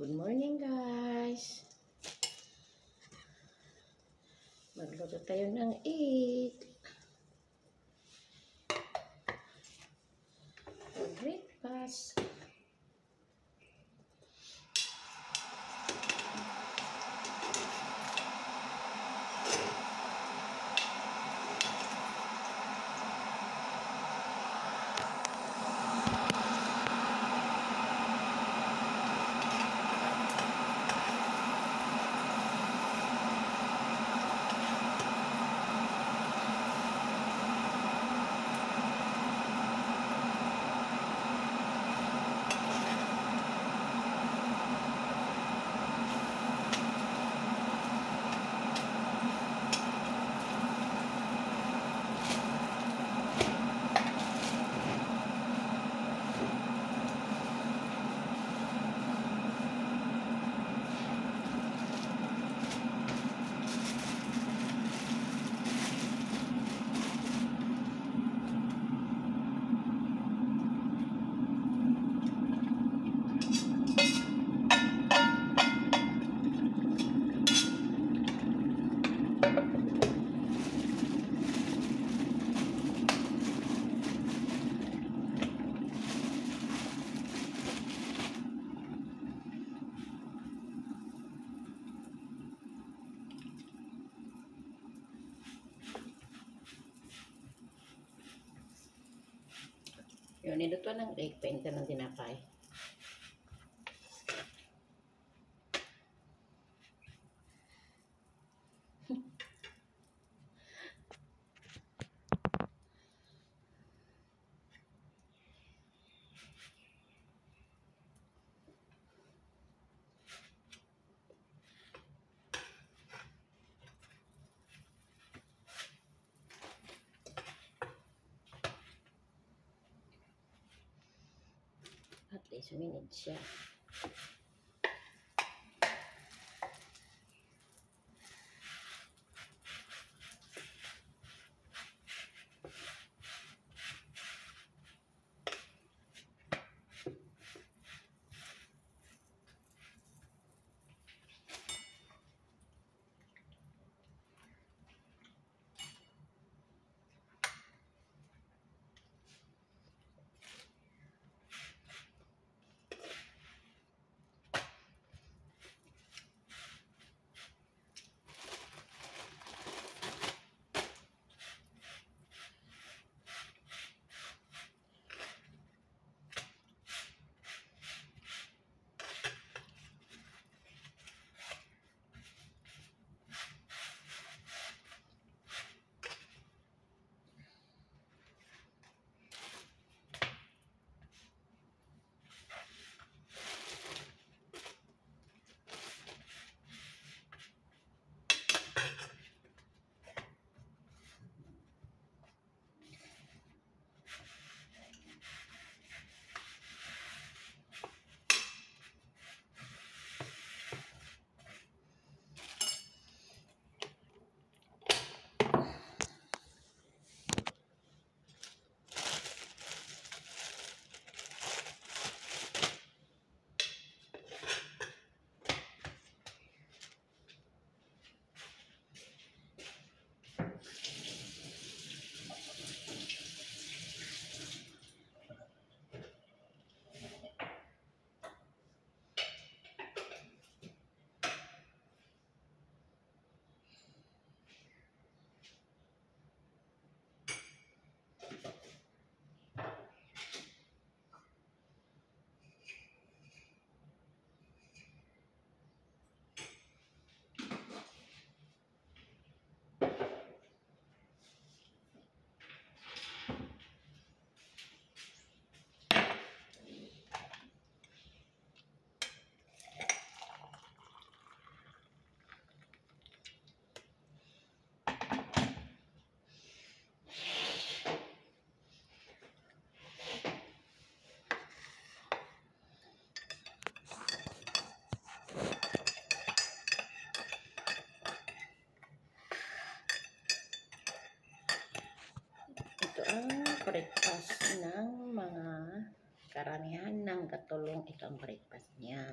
Good morning guys. Magluto tayo ng egg. For breakfast. Yun, niluto ng egg. Painta ng tinapay. At least minute siya. Ito breakfast ng mga karamihan ng katulong. Ito ang breakfast niya.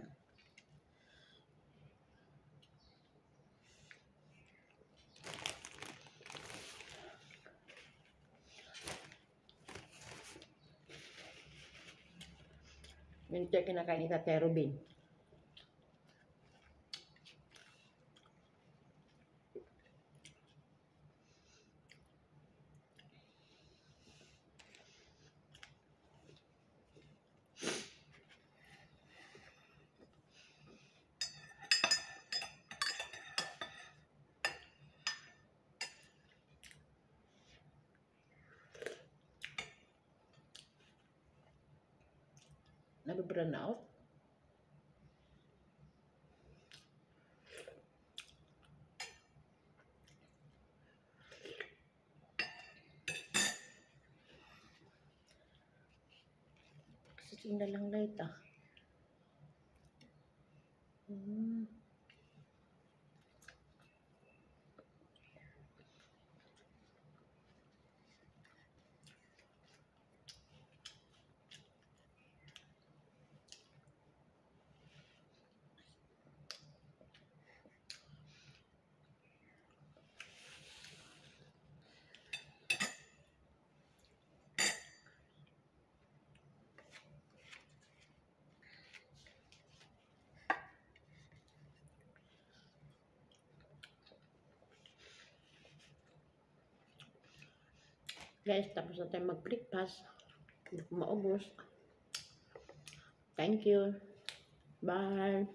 Yun siya kinakain ni Tatero Bin. Out. Kasi na lang light ah. Guys, tapos na tayo mag-breakfast. Hindi ko maubos. Thank you. Bye.